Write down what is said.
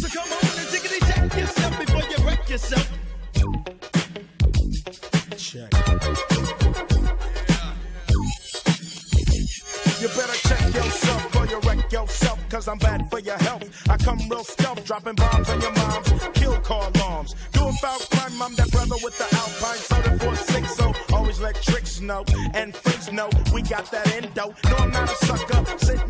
So come on and check yourself before you wreck yourself. Check. You better check yourself or you wreck yourself, cause I'm bad for your health. I come real stealth, dropping bombs on your moms, kill car alarms. Doing foul crime, I'm that brother with the Alpine soda so oh. always let tricks know and freaks know we got that endo. No, I'm not a sucker, sitting